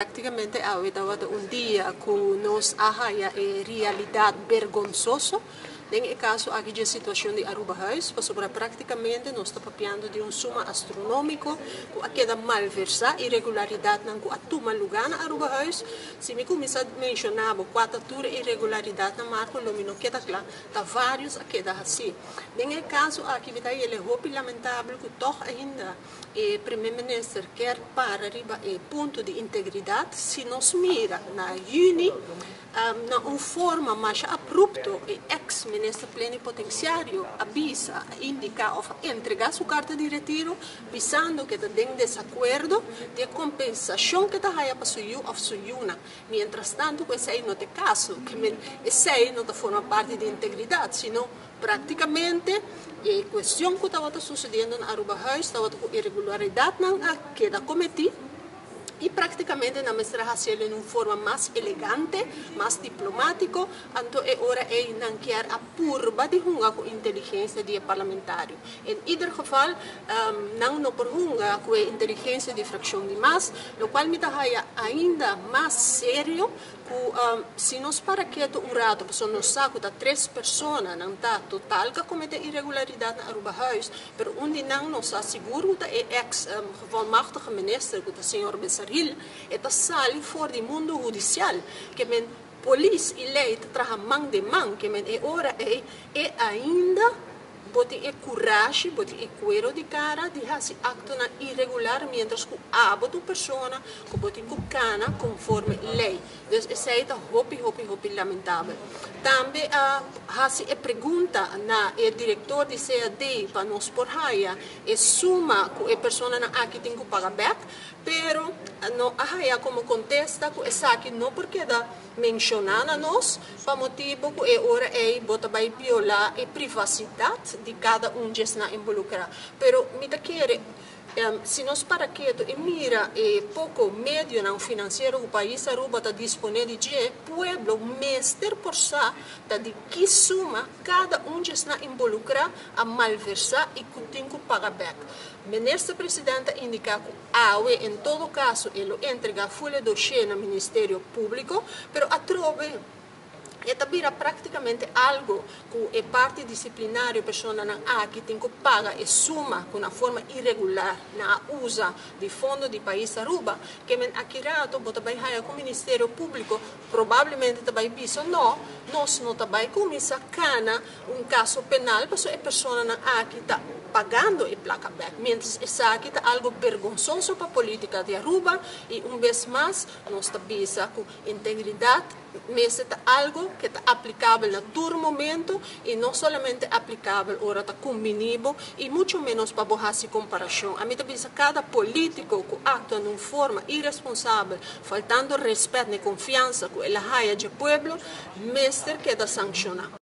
Praticamente avevamo un dia que nos arraia é realidade vergonzoso em caso aqui de situação de Aruba House, sobre praticamente nós estamos papiando de um suma astronômico, que queda malversa, irregularidade não que atuma lugar na Aruba House. Se me começar a mencionar quatro turas irregularidade na marca, não me queda claro, tá vários a queda assim. Em caso aqui está ele é lamentável que toch ainda o primeiro-ministro quer para arriba ponto de integridade, se nos mira na Juni, um, na uma forma mais abrupta, o ex-ministro plenipotenciário avisa, indica ou entregar sua carta de retiro, visando que tem desacordo de compensação que está aí para suyu ou suyuna. Mientras tanto, esse aí não tem caso, que esse aí não forma parte de integridade, senão praticamente a questão que estava sucedendo na Aruba House, estava com irregularidade na queda cometida, e praticamente na mestra raciel em uma forma mais elegante, mais diplomático, então é hora de não quer a purba de hunga com inteligência de parlamentário. Em ieder geval, um, não no por hunga com a inteligência de fração de mas, o qual me dá ainda mais sério um, se nós para quieto um rato, porque nós saco da três pessoas, não está total que comete irregularidade na Aruba Huis, mas onde não nos asseguro que é ex-gevolmachtige um, minister, que é o senhor Bessaril, está sali fora do mundo judicial, que men polícia e lei traga mão de mão, que men hora é, é ainda bote e coragem, bote e cuero de cara de fazer acto na irregular, mientras que a bote pessoa que bote com cana conforme lei. Então, essa é hopi, hopi, hopi lamentável. Também a fazer a pergunta na o diretor de CAD para nos por raia, e suma que a pessoa na aqui tem que pagar back, pero no a como contesta que essa aqui não porque da mencionar a nós, para motivo que hora é bota vai violar a privacidade de cada um que está involucrado. Pero me quer um, se nós para quieto e mira e pouco meio não financeiro o país Aruba está disponível de pueblo mester por sa tá de que suma cada um que está involucrado a malversar e que tem back. Ministro Presidente indica que AUE, em todo caso, ele entrega a folha dossiê no Ministério Público, mas a trove esta vira praticamente algo que é parte disciplinar a pessoa não há que tem que pagar e suma com uma forma irregular na usa de fundo de país Aruba que men akirato bota com o Ministério Público provavelmente também visto não nós não também começa cana um caso penal porque a pessoa não há que está pagando a placa back mientras essa aqui está algo vergonzoso para a política de Aruba e um vez mais nós está visa com integridade mas é algo que está aplicável a todo momento e não somente aplicável ora está combinado e muito menos para borrar essa comparação. A mim também cada político que atua de uma forma irresponsável, faltando respeito e confiança com a raia do povo, mestre queda sancionar.